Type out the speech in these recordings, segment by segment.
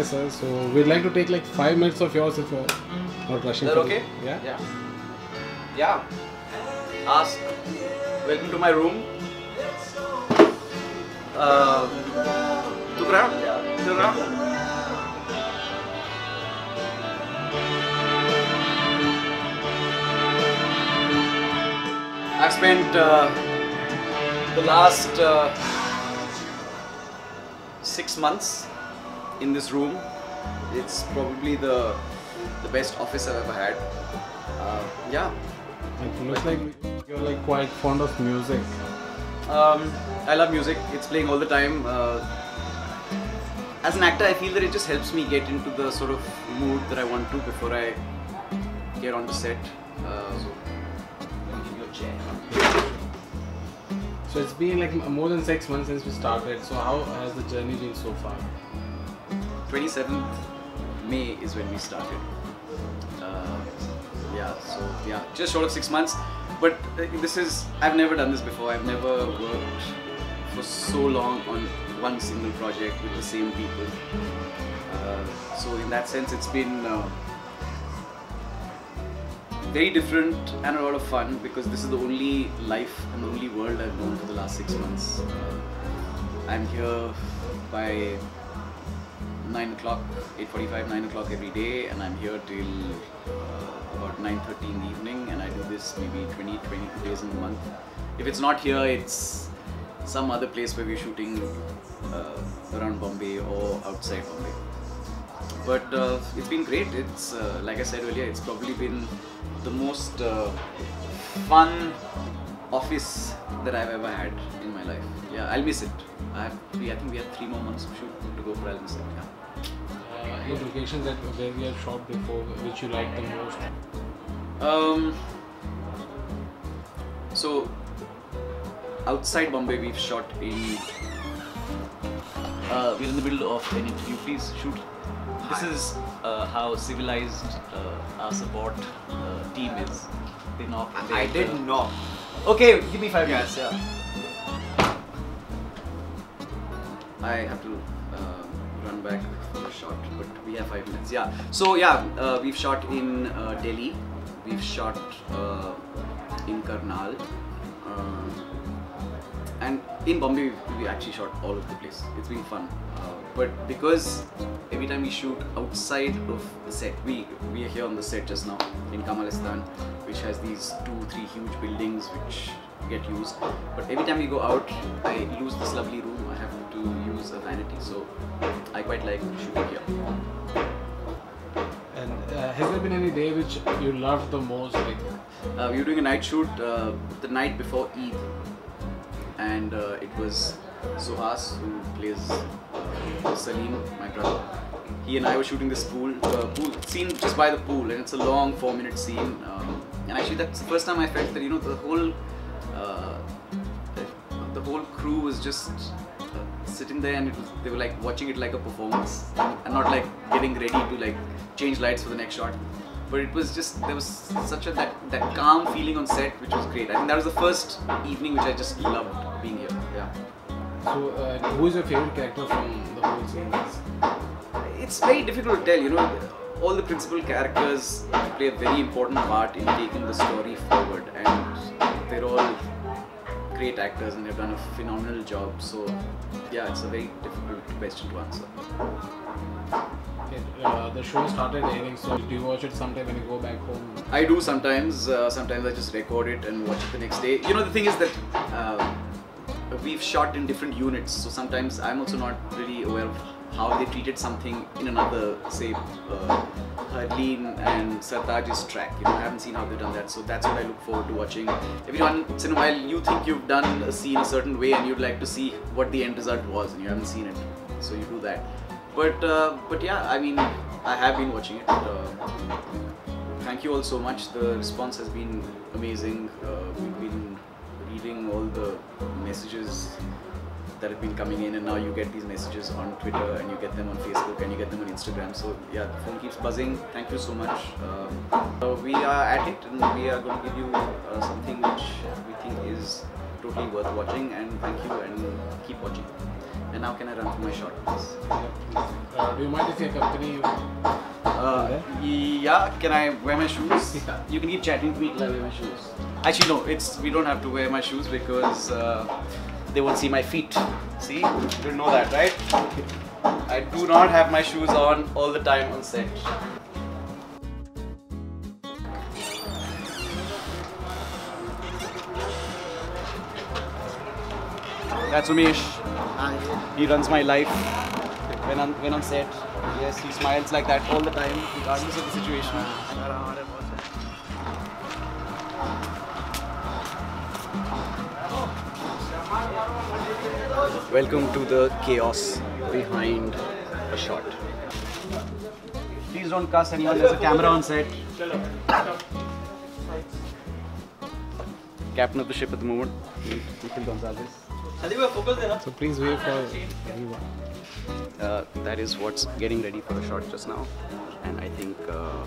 Hi sir. So we'd like to take like five minutes of yours if you're not rushing. Is that okay? Yeah. Yeah. Yeah. Ask. Welcome to my room. Uh, around. Yeah. Around. I've spent uh, the last uh, six months in this room. It's probably the the best office I've ever had. Uh, yeah, It looks like you're like quite fond of music. um, I love music. It's playing all the time. Uh, as an actor, I feel that it just helps me get into the sort of mood that I want to before I get on the set. Uh, so, let me give you a chair. So it's been like more than six months since we started. So how has the journey been so far? 27th May is when we started. Uh, yeah, so yeah, just short of six months. But uh, this is, I've never done this before. I've never worked for so long on one single project with the same people. Uh, so in that sense, it's been uh, very different and a lot of fun because this is the only life and the only world I've known for the last six months. Uh, I'm here by 9 o'clock, 8.45, 9 o'clock every day and I'm here till uh, about 9.30 in the evening and I do this maybe 20, 22 days in a month. If it's not here, it's some other place where we're shooting uh, around Bombay or outside Bombay. But uh, it's been great. It's uh, like I said earlier, it's probably been the most uh, fun office that I've ever had in my life. Yeah, I'll miss it. I have three, I think we have three more months of shoot to go for. I'll miss it. Yeah. Any locations that where we have shot before, which you like the most? Um. So outside Bombay, we've shot in. Uh, we're in the middle of an interview. Please shoot. This is uh, how civilized uh, our support uh, team is. They knock. They I did enter. not. Okay, give me five minutes. Yeah. I have to run back for a shot, but we have five minutes. Yeah. So yeah, uh, we've shot in uh, Delhi. We've shot uh, in Karnal. Uh, and in Bombay, we, we actually shot all over the place. It's been fun. Uh, but because every time we shoot outside of the set, we we are here on the set just now in Kamalistan, which has these two, three huge buildings which get used. But every time we go out, I lose this lovely room. I have to use a vanity, so I quite like shooting here. And uh, has there been any day which you loved the most? Like, Uh, we were doing a night shoot uh, the night before Eid, and uh, it was Suhas who plays uh, Salim, my brother. He and I were shooting this pool, uh, pool scene just by the pool, and it's a long four-minute scene. Um, and actually, that's the first time I felt that you know the whole uh, the, whole crew was just sitting there, and it was, they were like watching it like a performance, and not like getting ready to like change lights for the next shot. But it was just there was such a that, that calm feeling on set which was great. I think that was the first evening which i just loved being here yeah. So uh, who is your favorite character from the whole series? it's very difficult to tell you know all the principal characters play a very important part in taking the story forward and they're all great actors and they've done a phenomenal job so yeah it's a very difficult question to answer Okay, uh, the show started airing, so do you watch it sometime when you go back home? I do sometimes. Uh, sometimes I just record it and watch it the next day. You know, the thing is that uh, we've shot in different units, so sometimes I'm also not really aware of how they treated something in another, say, uh, Harleen and Sartaj's track. You know, I haven't seen how they've done that, so that's what I look forward to watching. Every once in a while, you think you've done a scene a certain way, and you'd like to see what the end result was, and you haven't seen it, so you do that. But uh, but yeah, I mean, I have been watching it. Uh, thank you all so much. The response has been amazing. Uh, we've been reading all the messages that have been coming in, and now you get these messages on Twitter, and you get them on Facebook, and you get them on Instagram. So yeah, the phone keeps buzzing. Thank you so much. Um, uh, we are at it, and we are going to give you uh, something which we think is totally worth watching. And thank you, and keep watching. and now can I run for my shot, please? Uh, do you mind if I your company? Uh, yeah, can I wear my shoes? Yeah. You can keep chatting to me till I wear my shoes. Actually, no, it's we don't have to wear my shoes because uh, they won't see my feet. See, you know that, right? I do not have my shoes on all the time on set. That's Umesh. He runs my life when on when on set. Yes, he smiles like that all the time, regardless of the situation. Welcome to the chaos behind a shot. Please don't cuss anyone. There's a camera on set. Captain of the ship at the moment, Nikhil Gonzalez. So please wait for everyone. Uh, that is what's getting ready for the shot just now and i think uh,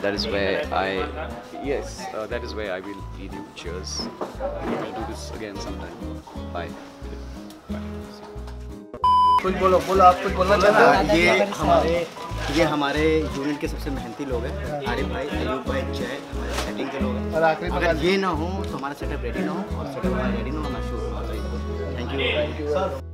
that is where i yes uh, that is where i will lead you cheers We'll do this again sometime bye कुछ बोलो बोलो आप कुछ बोलना चाहते हैं? ये हमारे ये हमारे यूनिट के सबसे मेहनती लोग हैं आरिफ भाई अयूब भाई जय हमारे सेटिंग के लोग हैं। और आखिरी अगर ये ना हो तो हमारा सेटअप रेडी ना हो और सेटअप हमारा रेडी ना हो हमारा शूट हमारा थैंक यू